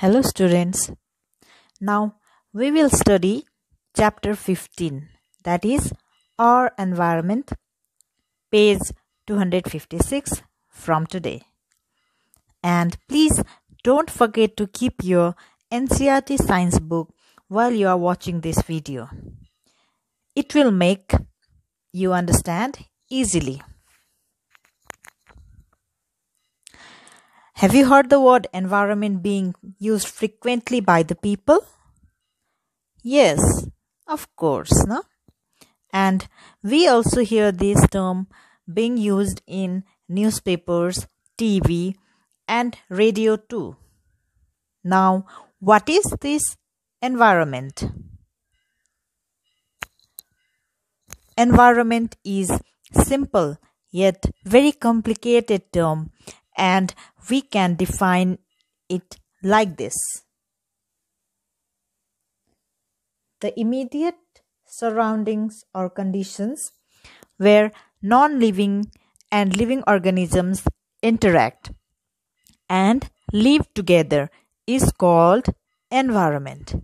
Hello, students. Now we will study chapter 15 that is Our Environment, page 256 from today. And please don't forget to keep your NCERT science book while you are watching this video. It will make you understand easily. Have you heard the word environment being used frequently by the people? Yes, of course, no? And we also hear this term being used in newspapers, TV, and radio too. Now, what is this environment? Environment is simple yet very complicated term and we can define it like this. The immediate surroundings or conditions where non-living and living organisms interact and live together is called environment.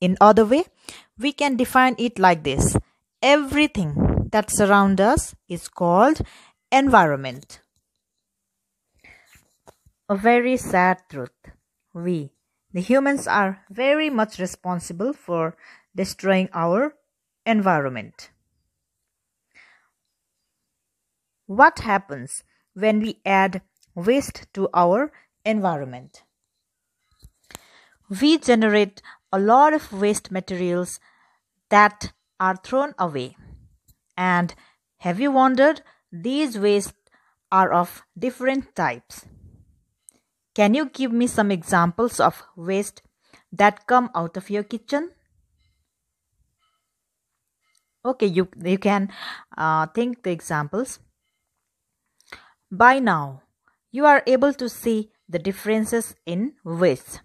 In other way, we can define it like this. Everything that surrounds us is called environment. A very sad truth. We, the humans, are very much responsible for destroying our environment. What happens when we add waste to our environment? We generate a lot of waste materials that are thrown away. And have you wondered? These wastes are of different types. Can you give me some examples of waste that come out of your kitchen? Okay, you, you can uh, think the examples. By now, you are able to see the differences in waste.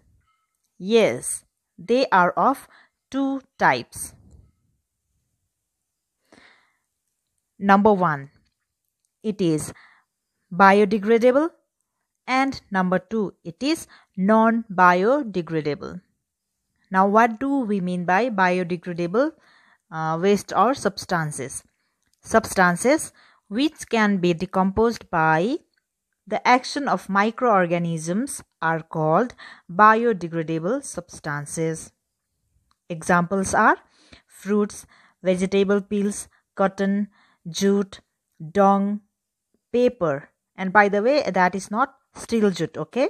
Yes, they are of two types. Number one, it is biodegradable and number two it is non biodegradable now what do we mean by biodegradable? Uh, waste or substances? Substances which can be decomposed by the action of microorganisms are called biodegradable substances. Examples are fruits vegetable peels cotton jute dung paper. And by the way that is not steel jute okay?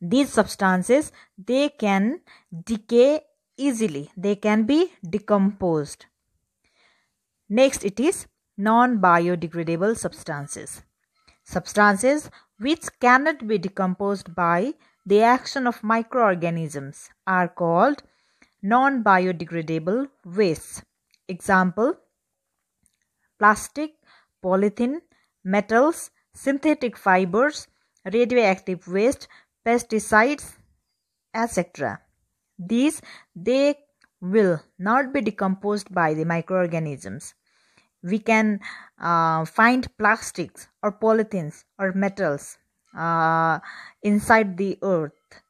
These substances they can decay easily. They can be decomposed. Next it is non biodegradable substances. Substances which cannot be decomposed by the action of microorganisms are called non biodegradable wastes. Example plastic polythene metals synthetic fibers radioactive waste, pesticides, etc. These they will not be decomposed by the microorganisms. We can uh, find plastics or polythenes or metals uh, inside the earth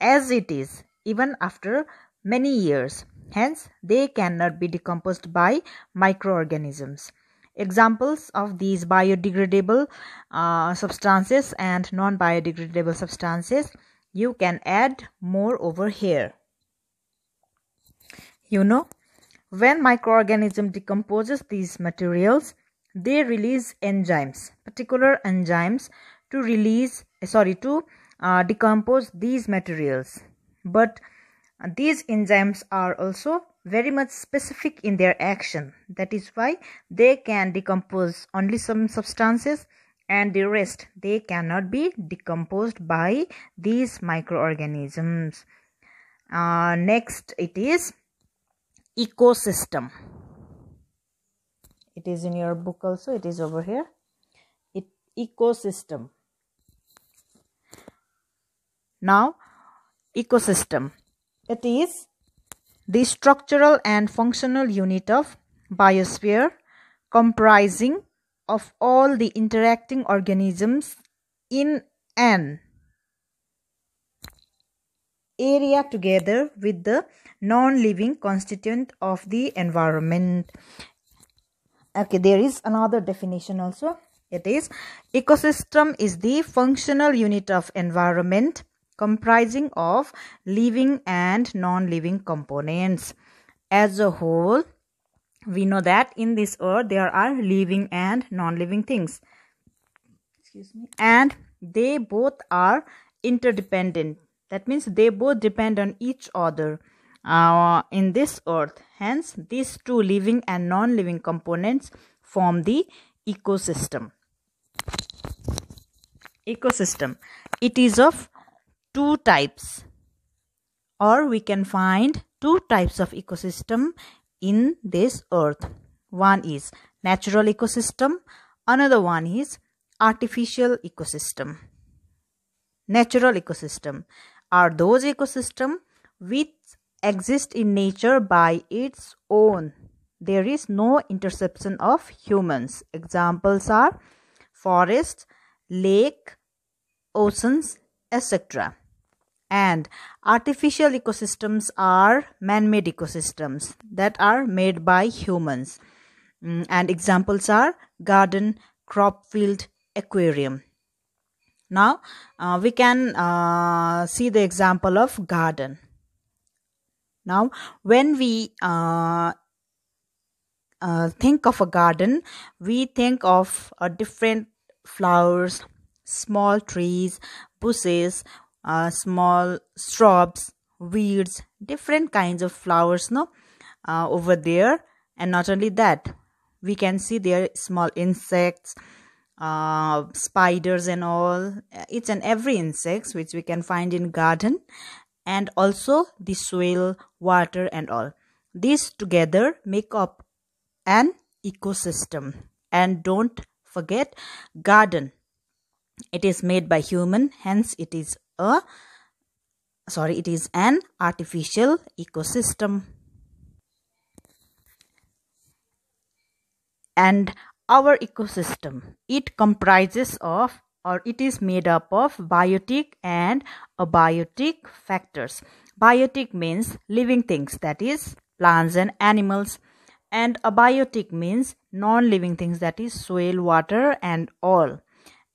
as it is even after many years. Hence, they cannot be decomposed by microorganisms. Examples of these biodegradable uh, substances and non-biodegradable substances you can add more over here. You know, when microorganism decomposes these materials, they release enzymes, particular enzymes to release, sorry, to uh, decompose these materials. But these enzymes are also very much specific in their action. That is why they can decompose only some substances and the rest they cannot be decomposed by these microorganisms. Uh, next it is ecosystem. It is in your book also. It is over here. It ecosystem. Now ecosystem. It is the structural and functional unit of biosphere comprising of all the interacting organisms in an area together with the non-living constituent of the environment. Okay there is another definition also. It is ecosystem is the functional unit of environment comprising of living and non-living components. As a whole we know that in this earth there are living and non-living things. Excuse me. And they both are interdependent. That means they both depend on each other uh, in this earth. Hence these two living and non-living components form the ecosystem. Ecosystem. It is of two types. Or we can find two types of ecosystem in this earth. One is natural ecosystem another one is artificial ecosystem. Natural ecosystem are those ecosystem which exist in nature by its own. There is no interception of humans. Examples are forests lake oceans etc and artificial ecosystems are man-made ecosystems that are made by humans. Mm, and examples are garden crop field aquarium. Now uh, we can uh, see the example of garden. Now when we uh, uh think of a garden we think of uh, different flowers small trees bushes uh, small shrubs weeds different kinds of flowers no uh, over there. And not only that we can see there small insects uh, spiders and all. Each and every insects which we can find in garden. And also the soil water and all. These together make up an ecosystem. And don't forget garden. It is made by human hence it is a sorry it is an artificial ecosystem. And our ecosystem it comprises of or it is made up of biotic and abiotic factors. Biotic means living things that is plants and animals. And abiotic means non-living things that is soil water and all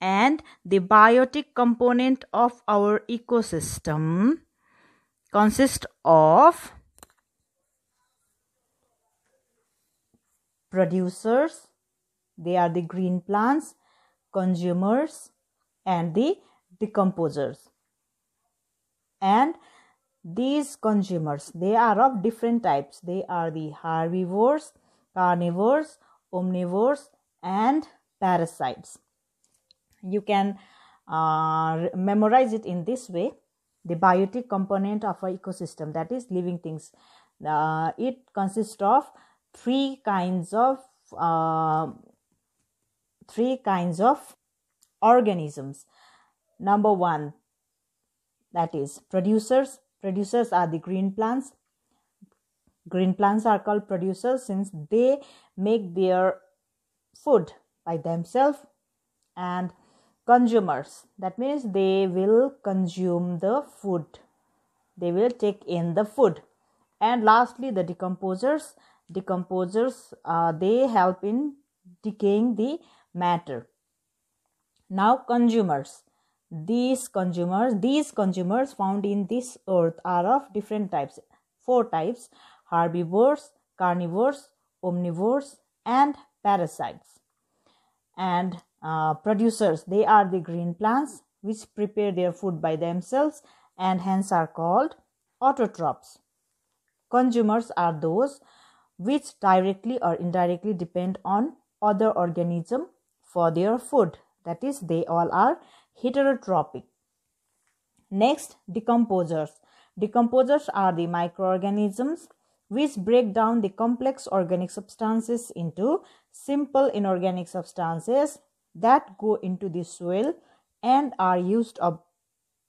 and the biotic component of our ecosystem consists of producers they are the green plants consumers and the decomposers. And these consumers they are of different types. They are the herbivores carnivores omnivores and parasites you can uh, memorize it in this way the biotic component of our ecosystem that is living things. Uh, it consists of three kinds of uh, three kinds of organisms. Number one that is producers. Producers are the green plants. Green plants are called producers since they make their food by themselves and consumers. That means they will consume the food. They will take in the food. And lastly the decomposers. Decomposers uh, they help in decaying the matter. Now consumers. These consumers these consumers found in this earth are of different types. Four types. Herbivores carnivores omnivores and parasites. And uh, producers. They are the green plants which prepare their food by themselves and hence are called autotrophs. Consumers are those which directly or indirectly depend on other organism for their food. That is they all are heterotrophic next decomposers. Decomposers are the microorganisms which break down the complex organic substances into simple inorganic substances that go into the soil and are used up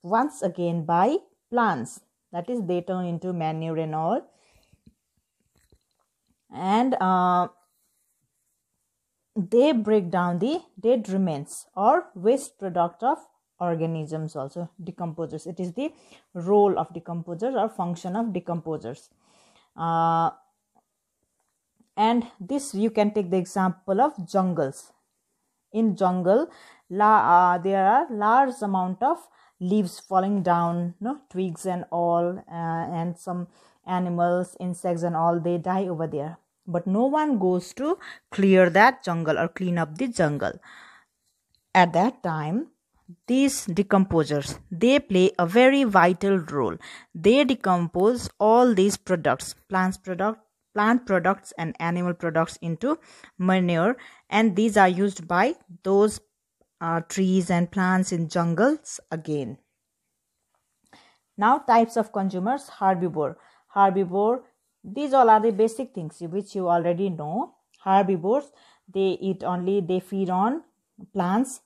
once again by plants. That is they turn into manure and all and uh, they break down the dead remains or waste product of organisms also decomposers. It is the role of decomposers or function of decomposers. Uh, and this you can take the example of jungles in jungle la, uh, there are large amount of leaves falling down no twigs and all uh, and some animals insects and all they die over there. But no one goes to clear that jungle or clean up the jungle. At that time these decomposers they play a very vital role. They decompose all these products plants product plant products and animal products into manure and these are used by those uh, trees and plants in jungles again. Now types of consumers herbivore. Herbivore these all are the basic things which you already know. Herbivores they eat only they feed on plants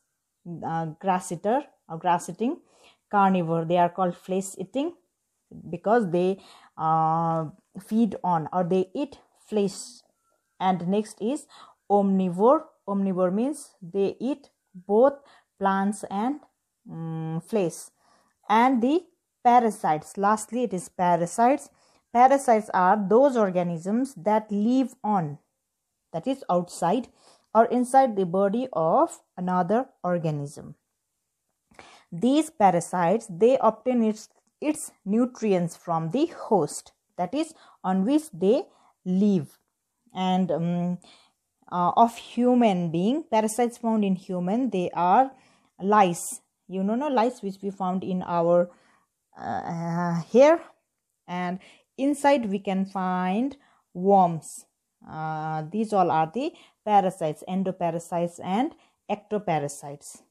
uh, grass eater or grass eating. Carnivore they are called flesh eating because they uh, feed on or they eat flesh. And next is omnivore. Omnivore means they eat both plants and um, flesh. And the parasites. Lastly it is parasites. Parasites are those organisms that live on that is outside or inside the body of another organism. These parasites they obtain its, its nutrients from the host that is on which they live. And um, uh, of human being parasites found in human they are lice you know no lice which we found in our uh, hair and inside we can find worms uh, these all are the parasites, endoparasites and ectoparasites.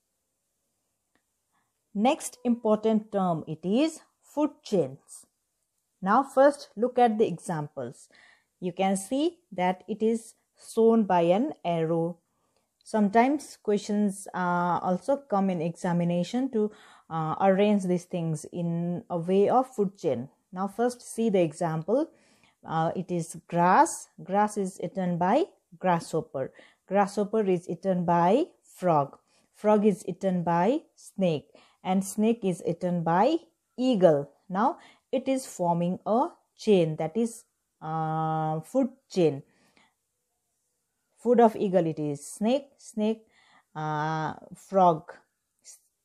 Next important term it is food chains. Now first look at the examples. You can see that it is shown by an arrow. Sometimes questions uh, also come in examination to uh, arrange these things in a way of food chain. Now first see the example. Uh, it is grass. Grass is eaten by grasshopper. Grasshopper is eaten by frog. Frog is eaten by snake. And snake is eaten by eagle. Now it is forming a chain that is uh, food chain food of eagle it is. Snake snake uh, frog.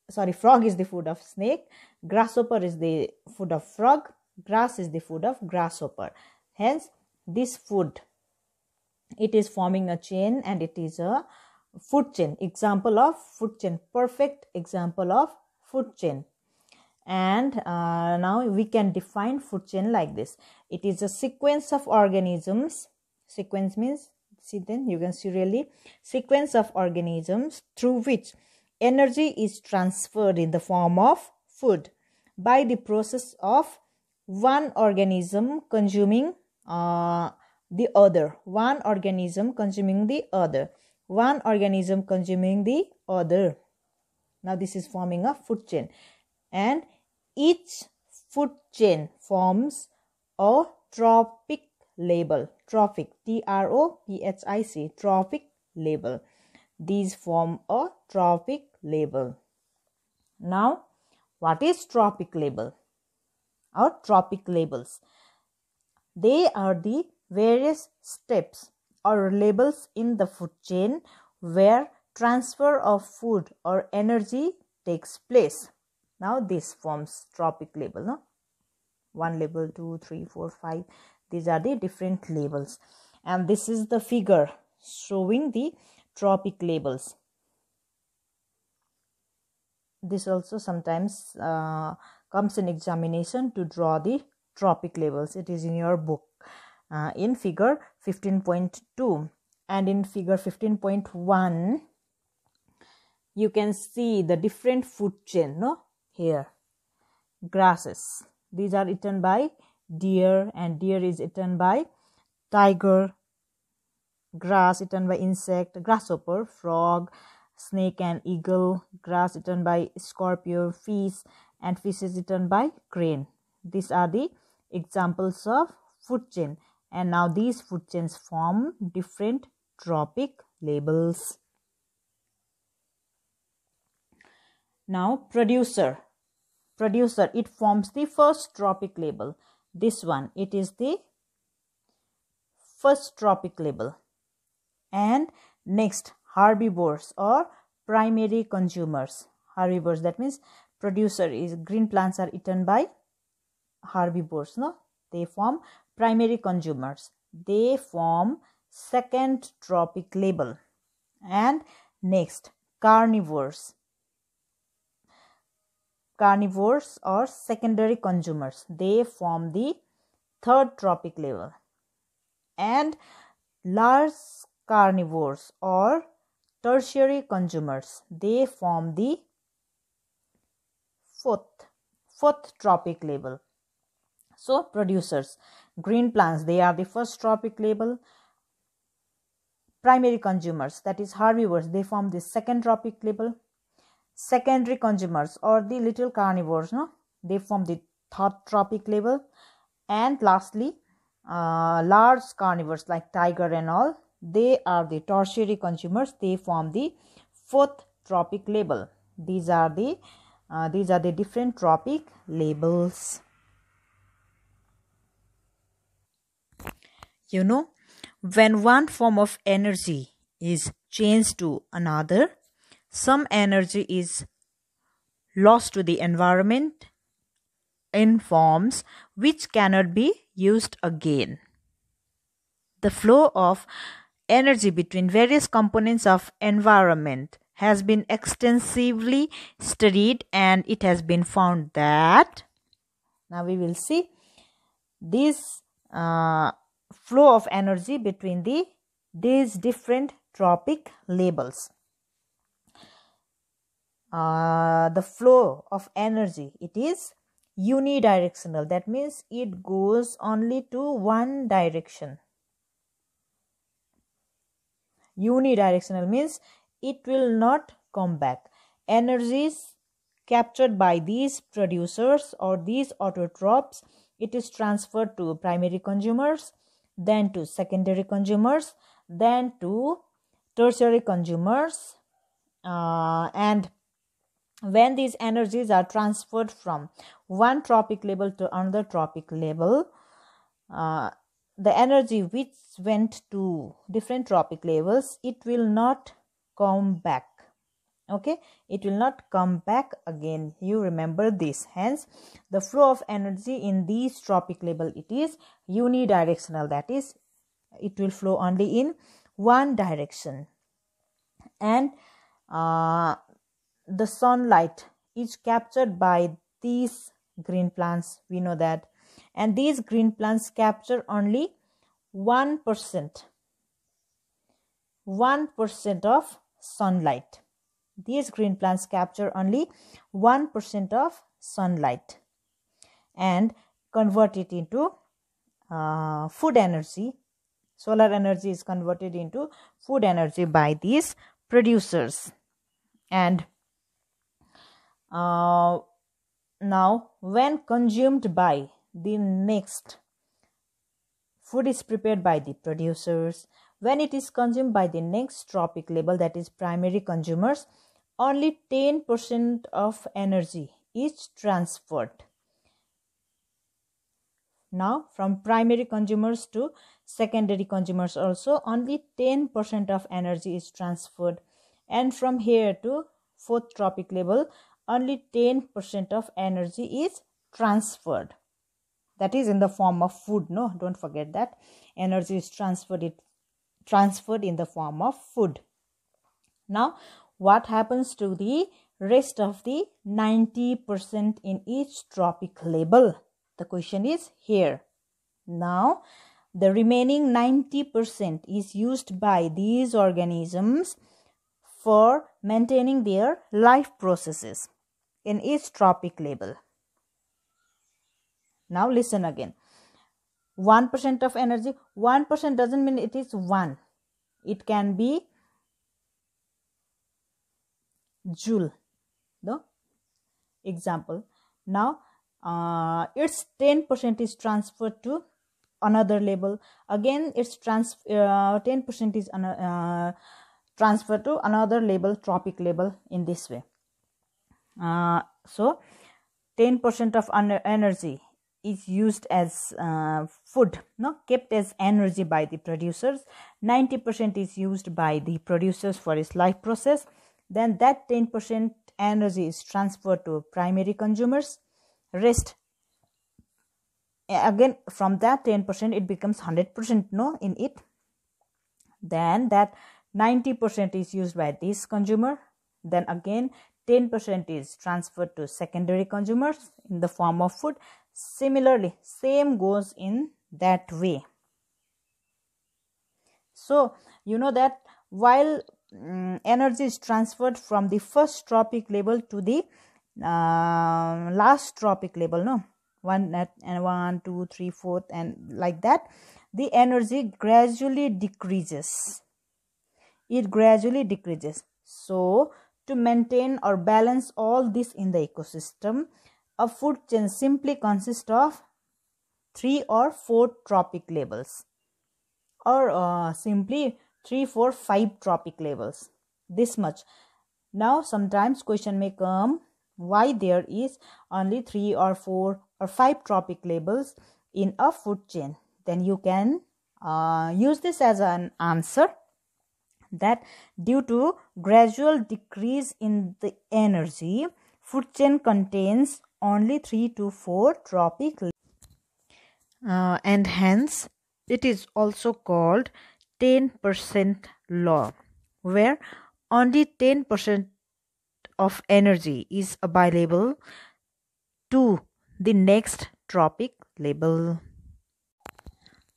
Sorry frog is the food of snake. Grasshopper is the food of frog. Grass is the food of grasshopper. Hence this food it is forming a chain and it is a food chain. Example of food chain. Perfect example of food chain. And uh, now we can define food chain like this. It is a sequence of organisms. Sequence means see then you can see really sequence of organisms through which energy is transferred in the form of food by the process of one organism consuming uh, the other. One organism consuming the other. One organism consuming the other. Now this is forming a food chain. And each food chain forms a trophic label trophic t r o p h i c trophic label these form a trophic label now what is trophic label or trophic labels they are the various steps or labels in the food chain where transfer of food or energy takes place. Now this forms trophic label. No? One label, two, three, four, five. These are the different labels. And this is the figure showing the tropic labels. This also sometimes uh, comes in examination to draw the tropic labels it is in your book uh, in figure 15.2 and in figure 15.1 you can see the different food chain no here grasses these are eaten by deer and deer is eaten by tiger grass eaten by insect grasshopper frog snake and eagle grass eaten by scorpio fish and fish is eaten by crane these are the examples of food chain. And now these food chains form different trophic labels. Now producer. Producer it forms the first trophic label this one it is the first trophic label. And next herbivores or primary consumers. Herbivores that means producer is green plants are eaten by herbivores no? They form primary consumers. They form second trophic label. And next carnivores carnivores or secondary consumers they form the third trophic level. and large carnivores or tertiary consumers they form the fourth fourth trophic label so producers green plants they are the first trophic level. primary consumers that is herbivores they form the second trophic label secondary consumers or the little carnivores no? They form the third trophic level and lastly uh, large carnivores like tiger and all they are the tertiary consumers. They form the fourth trophic label. These are the uh, these are the different trophic labels. You know when one form of energy is changed to another, some energy is lost to the environment in forms which cannot be used again. The flow of energy between various components of environment has been extensively studied and it has been found that now we will see this uh, flow of energy between the these different trophic labels. Uh, the flow of energy. It is unidirectional. That means it goes only to one direction. Unidirectional means it will not come back. Energies captured by these producers or these autotrophs. It is transferred to primary consumers then to secondary consumers, then to tertiary consumers. Uh, and when these energies are transferred from one tropic level to another tropic level uh, the energy which went to different tropic levels it will not come back. Okay? It will not come back again. You remember this. Hence the flow of energy in these tropic level it is unidirectional. That is it will flow only in one direction. And uh, the sunlight is captured by these green plants we know that and these green plants capture only 1% 1% of sunlight these green plants capture only 1% of sunlight and convert it into uh, food energy. Solar energy is converted into food energy by these producers. And uh, now, when consumed by the next, food is prepared by the producers. When it is consumed by the next trophic label, that is primary consumers, only 10% of energy is transferred. Now, from primary consumers to secondary consumers also, only 10% of energy is transferred. And from here to fourth trophic level, only 10% of energy is transferred. That is in the form of food. No, don't forget that. Energy is transferred, it, transferred in the form of food. Now, what happens to the rest of the 90% in each trophic label? The question is here. Now, the remaining 90% is used by these organisms for maintaining their life processes in each tropic label. Now, listen again. 1% of energy, 1% doesn't mean it is 1. It can be joule the example now uh, its 10% is transferred to another label again its trans uh, 10% is uh, transferred to another label tropic label in this way uh, so 10% of energy is used as uh, food no? Kept as energy by the producers. 90% is used by the producers for its life process. Then that 10% energy is transferred to primary consumers. Rest again from that 10% it becomes 100% no in it. Then that 90% is used by this consumer. Then again 10% is transferred to secondary consumers in the form of food. Similarly same goes in that way. So you know that while um, energy is transferred from the first tropic level to the uh, last tropic level no? One and one two three fourth and like that the energy gradually decreases. It gradually decreases. So to maintain or balance all this in the ecosystem a food chain simply consists of three or four trophic levels or uh, simply three four five trophic levels this much. Now sometimes question may come why there is only three or four or five trophic levels in a food chain. Then you can uh, use this as an answer that due to gradual decrease in the energy food chain contains only 3 to 4 trophic uh, and hence it is also called 10% law where only 10% of energy is available to the next tropic level.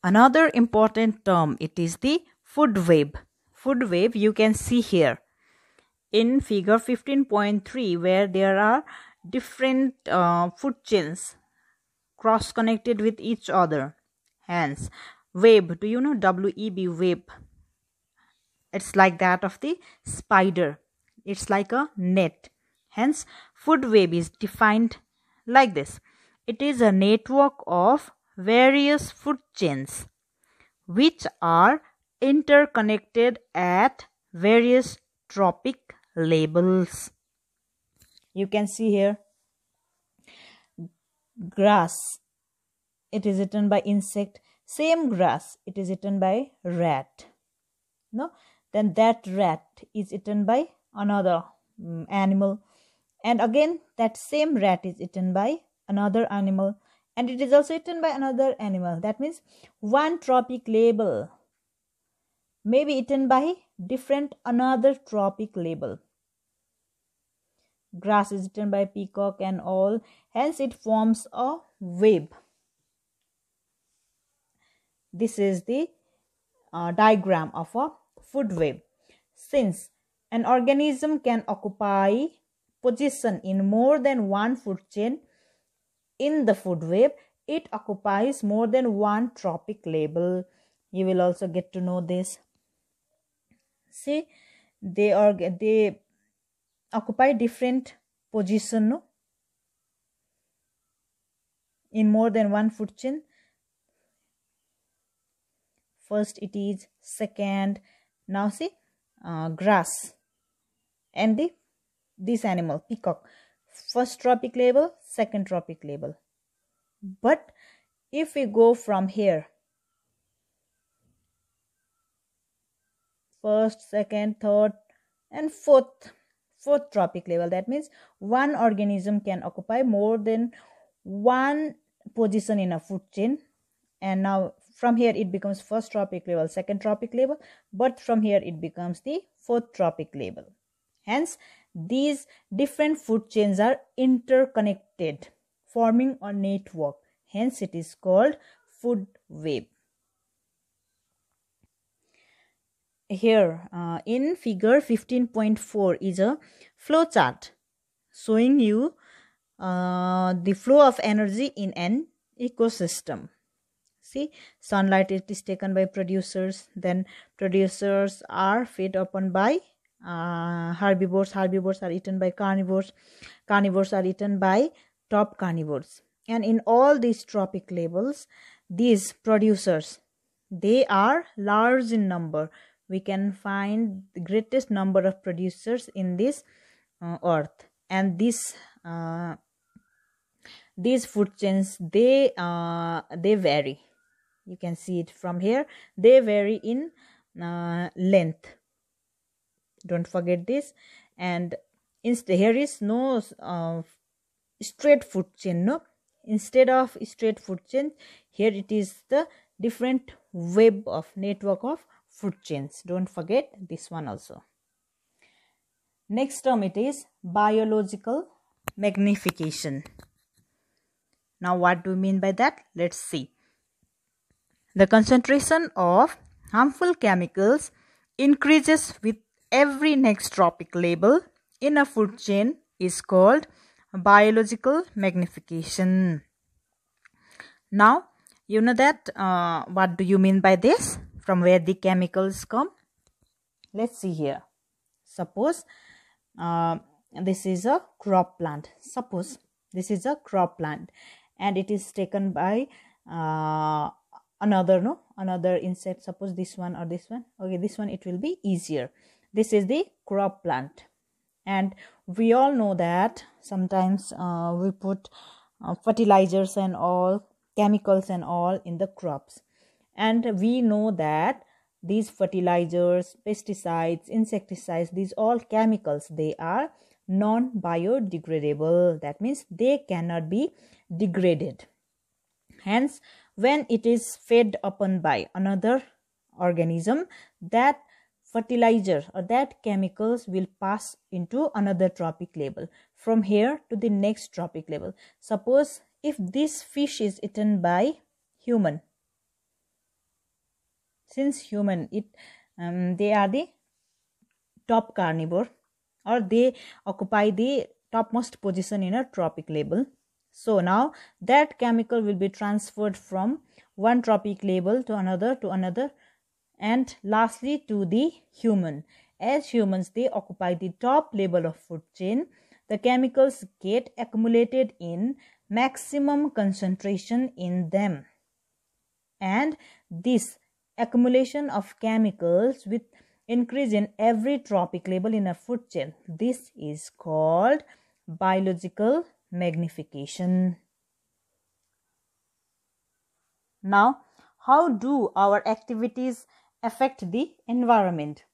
Another important term it is the food web. Food web you can see here. In figure 15.3 where there are different uh, food chains cross connected with each other. Hence web do you know W-E-B web it's like that of the spider. It's like a net. Hence food web is defined like this. It is a network of various food chains which are interconnected at various trophic labels. You can see here grass. It is eaten by insect. Same grass. It is eaten by rat. No? Then that rat is eaten by another um, animal. And again that same rat is eaten by another animal. And it is also eaten by another animal. That means one trophic label may be eaten by different another tropic label grass is eaten by peacock and all hence it forms a web this is the uh, diagram of a food web. Since an organism can occupy position in more than one food chain in the food web, it occupies more than one tropic label. You will also get to know this. See, they are they occupy different position no? in more than one food chain. First it is second now see uh, grass. And the this animal peacock. First trophic label second trophic label. But if we go from here first second third and fourth fourth trophic level. That means one organism can occupy more than one position in a food chain. And now from here it becomes first trophic level second trophic level but from here it becomes the fourth trophic level. Hence these different food chains are interconnected forming a network. Hence it is called food web here uh, in figure 15.4 is a flow chart showing you uh, the flow of energy in an ecosystem. See sunlight it is taken by producers then producers are fed upon by uh, herbivores. Herbivores are eaten by carnivores. Carnivores are eaten by top carnivores. And in all these trophic levels these producers they are large in number we can find the greatest number of producers in this uh, earth. And this uh, these food chains they uh, they vary. You can see it from here. They vary in uh, length. Don't forget this. And instead here is no uh, straight food chain no? Instead of straight food chain here it is the different web of network of food chains. Don't forget this one also. Next term it is biological magnification. Now what do we mean by that? Let's see. The concentration of harmful chemicals increases with every next tropic label in a food chain is called biological magnification. Now, you know that uh, what do you mean by this? From where the chemicals come? Let's see here. Suppose uh, this is a crop plant. Suppose this is a crop plant and it is taken by uh, another no another insect suppose this one or this one okay this one it will be easier this is the crop plant and we all know that sometimes uh, we put uh, fertilizers and all chemicals and all in the crops and we know that these fertilizers pesticides insecticides these all chemicals they are non biodegradable that means they cannot be degraded. Hence when it is fed upon by another organism that fertilizer or that chemicals will pass into another trophic level from here to the next trophic level suppose if this fish is eaten by human since human it um, they are the top carnivore or they occupy the topmost position in a trophic level so now that chemical will be transferred from one trophic level to another to another and lastly to the human. As humans, they occupy the top level of food chain. The chemicals get accumulated in maximum concentration in them. And this accumulation of chemicals with increase in every trophic level in a food chain. This is called biological magnification. Now, how do our activities affect the environment?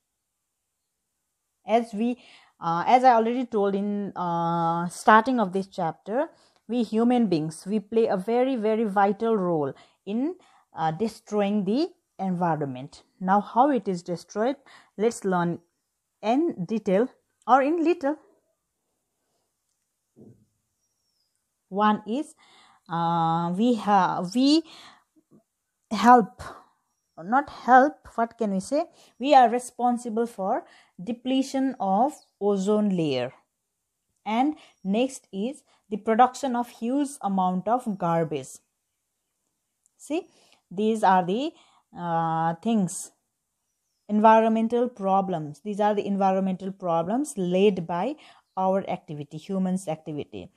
As we, uh, as I already told in uh, starting of this chapter, we human beings we play a very very vital role in uh, destroying the environment. Now, how it is destroyed? Let's learn in detail or in little one is uh, we have we help not help what can we say we are responsible for depletion of ozone layer and next is the production of huge amount of garbage see these are the uh, things. Environmental problems. These are the environmental problems laid by our activity humans activity.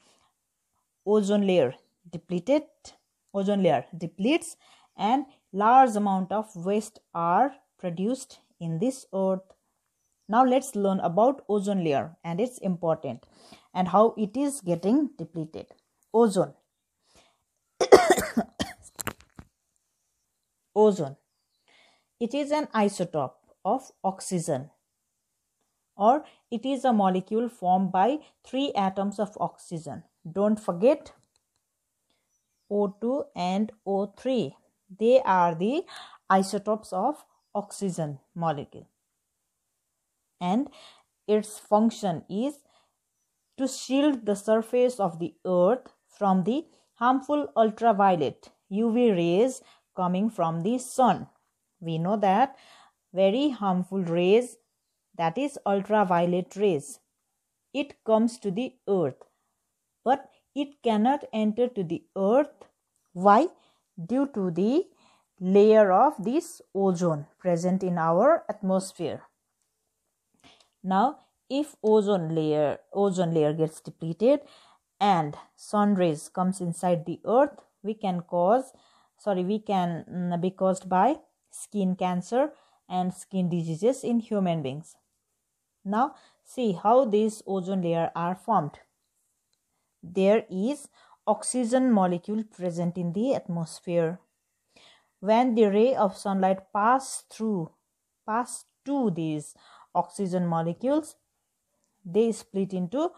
Ozone layer depleted ozone layer depletes and large amount of waste are produced in this earth. Now let's learn about ozone layer and its important and how it is getting depleted. Ozone. Ozone it is an isotope of oxygen or it is a molecule formed by three atoms of oxygen don't forget O2 and O3. They are the isotopes of oxygen molecule. And its function is to shield the surface of the earth from the harmful ultraviolet UV rays coming from the sun. We know that very harmful rays that is ultraviolet rays. It comes to the earth but it cannot enter to the earth. Why? Due to the layer of this ozone present in our atmosphere. Now, if ozone layer ozone layer gets depleted and sun rays comes inside the earth, we can cause sorry we can mm, be caused by skin cancer and skin diseases in human beings. Now, see how these ozone layer are formed. There is oxygen molecule present in the atmosphere. When the ray of sunlight pass through pass to these oxygen molecules they split into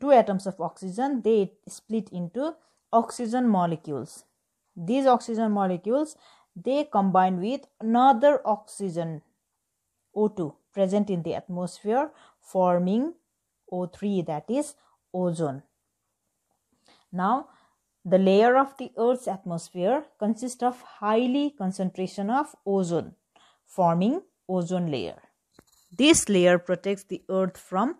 two atoms of oxygen they split into oxygen molecules. These oxygen molecules they combine with another oxygen O2 present in the atmosphere forming O3 that is ozone. Now the layer of the earth's atmosphere consists of highly concentration of ozone forming ozone layer. This layer protects the earth from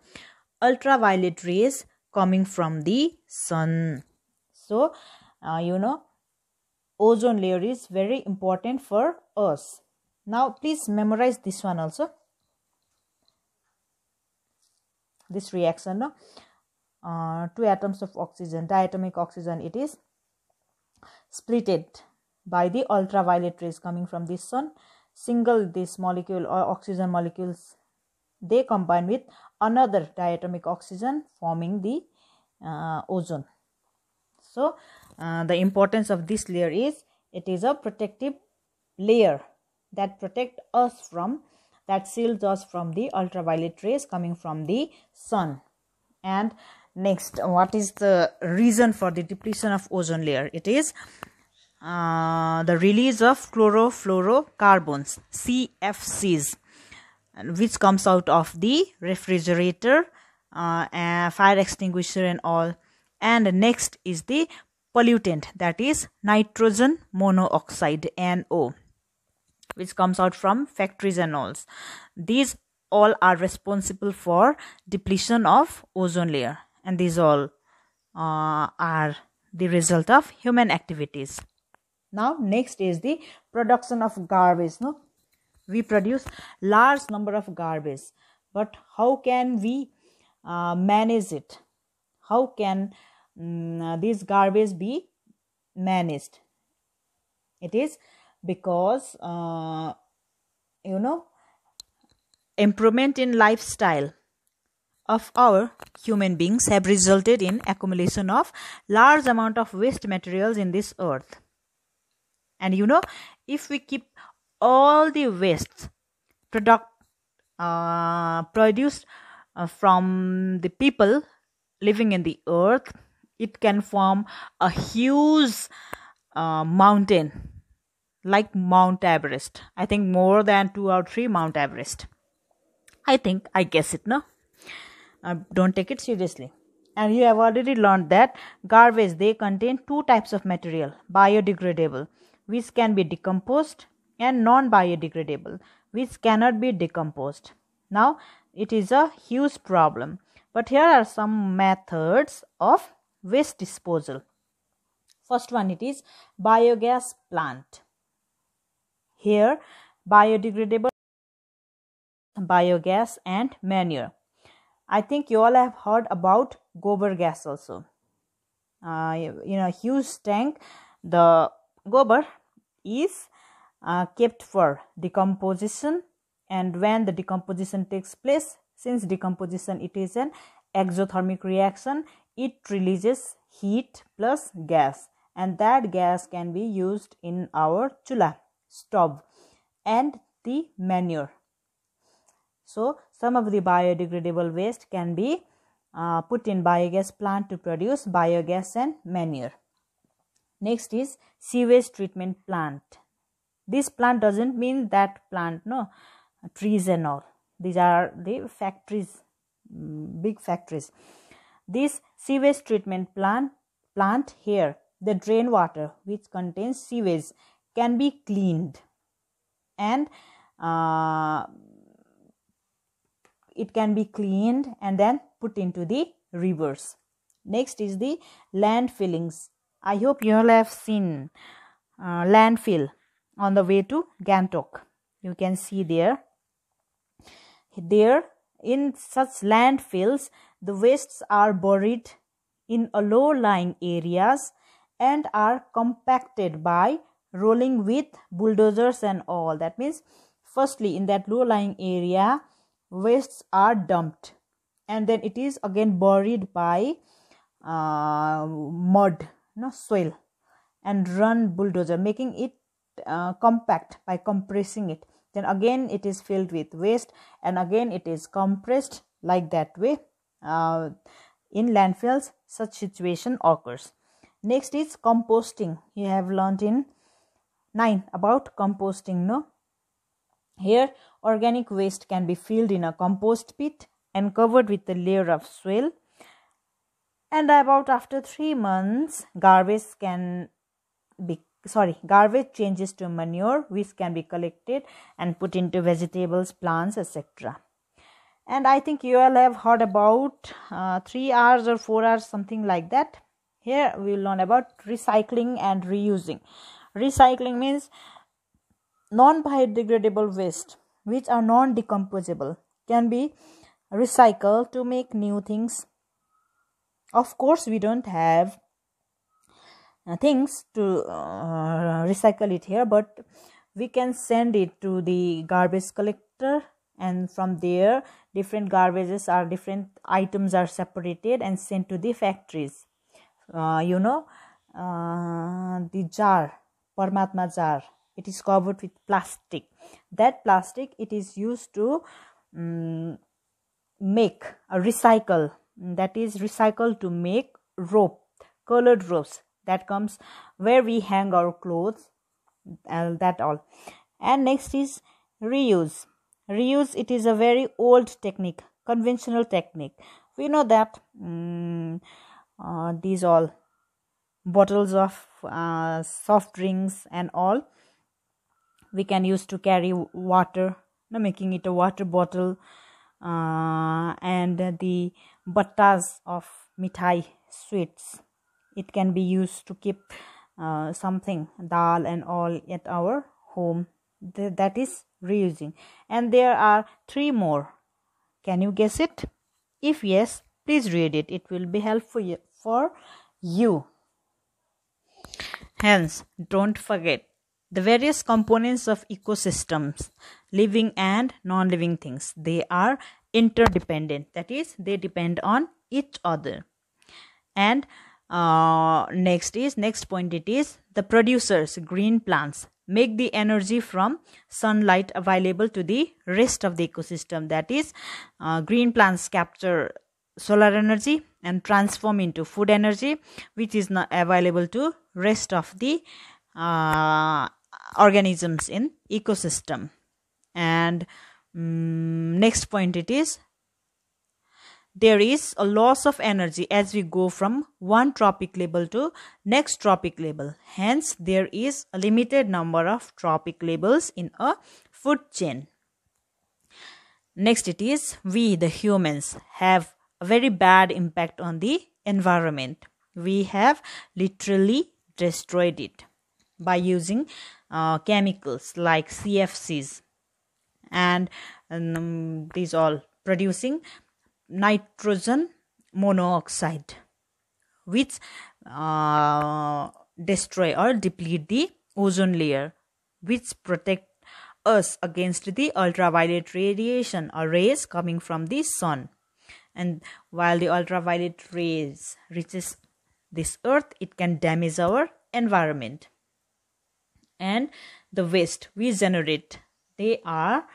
ultraviolet rays coming from the sun. So, uh, you know, ozone layer is very important for us. Now, please memorize this one also. This reaction, no? Uh, two atoms of oxygen, diatomic oxygen, it is splitted by the ultraviolet rays coming from the sun. Single this molecule or oxygen molecules, they combine with another diatomic oxygen forming the uh, ozone. So, uh, the importance of this layer is it is a protective layer that protect us from that shields us from the ultraviolet rays coming from the sun. And next what is the reason for the depletion of ozone layer? It is uh, the release of chlorofluorocarbons cfcs which comes out of the refrigerator uh, fire extinguisher and all. And next is the pollutant that is nitrogen monoxide NO which comes out from factories and all these all are responsible for depletion of ozone layer and these all uh, are the result of human activities. Now next is the production of garbage no? We produce large number of garbage but how can we uh, manage it? How can um, this garbage be managed. It is because uh, you know improvement in lifestyle of our human beings have resulted in accumulation of large amount of waste materials in this earth. And you know if we keep all the wastes product uh, produced uh, from the people living in the earth it can form a huge uh, mountain like Mount Everest. I think more than two or three Mount Everest. I think I guess it, no? Uh, don't take it seriously. And you have already learned that garbage they contain two types of material biodegradable, which can be decomposed, and non biodegradable, which cannot be decomposed. Now, it is a huge problem, but here are some methods of waste disposal. First one it is biogas plant. Here biodegradable biogas and manure. I think you all have heard about gobar gas also. Uh, in a huge tank, the gobar is uh, kept for decomposition and when the decomposition takes place since decomposition it is an exothermic reaction it releases heat plus gas and that gas can be used in our chula stove and the manure. So some of the biodegradable waste can be uh, put in biogas plant to produce biogas and manure. Next is sewage treatment plant. This plant doesn't mean that plant no trees and all. These are the factories mm, big factories this sewage treatment plant plant here the drain water which contains sewage can be cleaned. And uh, it can be cleaned and then put into the rivers. Next is the landfillings. I hope you all have seen uh, landfill on the way to Gangtok. you can see there. There in such landfills the wastes are buried in a low lying areas and are compacted by rolling with bulldozers and all. That means firstly in that low lying area wastes are dumped and then it is again buried by uh, mud no soil and run bulldozer making it uh, compact by compressing it. Then again it is filled with waste and again it is compressed like that way uh, in landfills such situation occurs. Next is composting. You have learned in 9 about composting no? Here organic waste can be filled in a compost pit and covered with a layer of soil. And about after 3 months garbage can be sorry garbage changes to manure which can be collected and put into vegetables plants etc and i think you all have heard about uh, 3 Rs or 4 Rs something like that. Here we will learn about recycling and reusing. Recycling means non biodegradable waste which are non decomposable can be recycled to make new things. Of course we don't have uh, things to uh, recycle it here but we can send it to the garbage collector and from there different garbages are different items are separated and sent to the factories. Uh, you know uh, the jar paramatma jar it is covered with plastic. That plastic it is used to um, make a recycle. That is recycled to make rope colored ropes that comes where we hang our clothes and that all. And next is reuse reuse it is a very old technique conventional technique. We know that um, uh, these all bottles of uh, soft drinks and all we can use to carry water making it a water bottle uh, and the buttas of mithai sweets. It can be used to keep uh, something dal and all at our home. Th- that is reusing. And there are three more. Can you guess it? If yes please read it. It will be helpful for you. Hence don't forget the various components of ecosystems living and non-living things. They are interdependent. That is they depend on each other. And uh, next is next point it is the producers green plants make the energy from sunlight available to the rest of the ecosystem. That is uh, green plants capture solar energy and transform into food energy which is not available to rest of the uh, organisms in ecosystem. And um, next point it is there is a loss of energy as we go from one trophic level to next trophic level hence there is a limited number of trophic levels in a food chain. Next it is we the humans have a very bad impact on the environment. We have literally destroyed it by using uh, chemicals like CFCs and um, these all producing nitrogen monoxide which uh, destroy or deplete the ozone layer which protect us against the ultraviolet radiation or rays coming from the sun. And while the ultraviolet rays reaches this earth it can damage our environment. And the waste we generate they are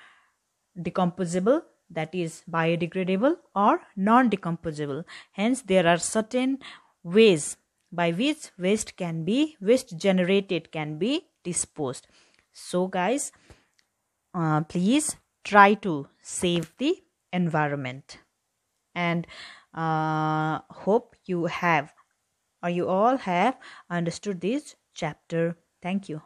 decomposable that is biodegradable or non-decomposable. Hence there are certain ways by which waste can be waste generated can be disposed. So guys uh, please try to save the environment. And uh, hope you have or you all have understood this chapter. Thank you